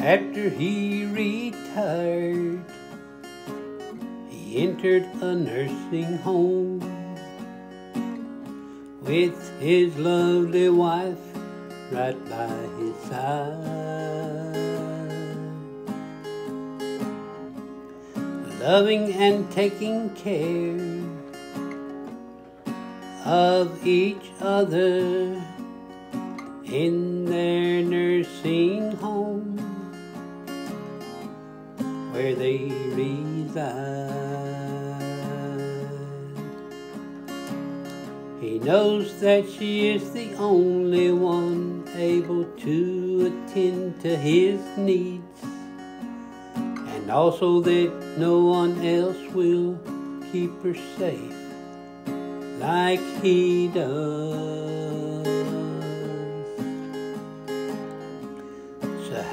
After he retired, he entered a nursing home with his lovely wife right by his side. Loving and taking care of each other in their nursing where they reside. He knows that she is the only one able to attend to his needs, and also that no one else will keep her safe like he does.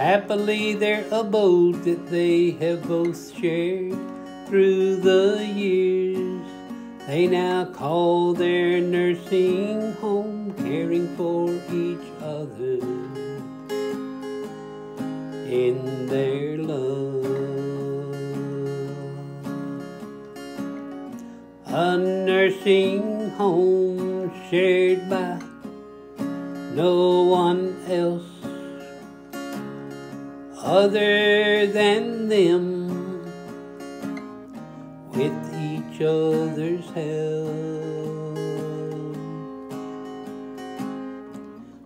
Happily their abode that they have both shared through the years they now call their nursing home, caring for each other in their love. A nursing home shared by no one else other than them with each other's help.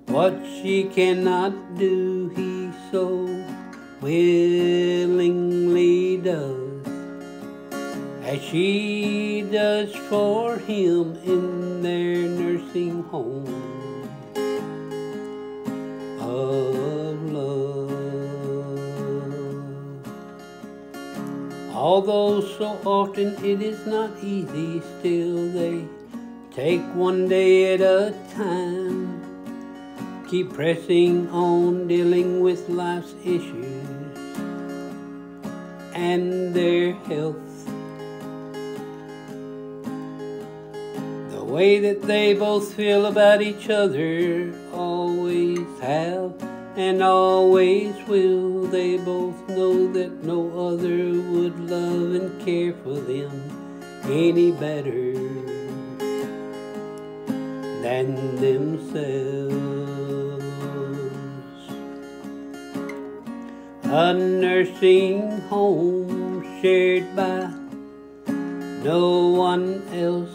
What she cannot do, he so willingly does, as she does for him in their nursing home of Although so often it is not easy, still they take one day at a time. Keep pressing on, dealing with life's issues and their health. The way that they both feel about each other always have and always will. They both know that no other would love and care for them any better than themselves. A nursing home shared by no one else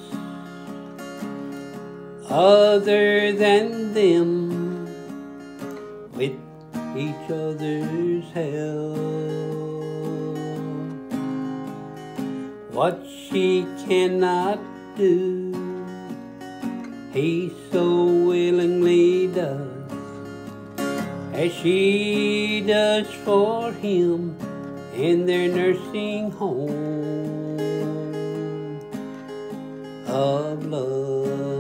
other than them each other's help. What she cannot do, he so willingly does, as she does for him in their nursing home of love.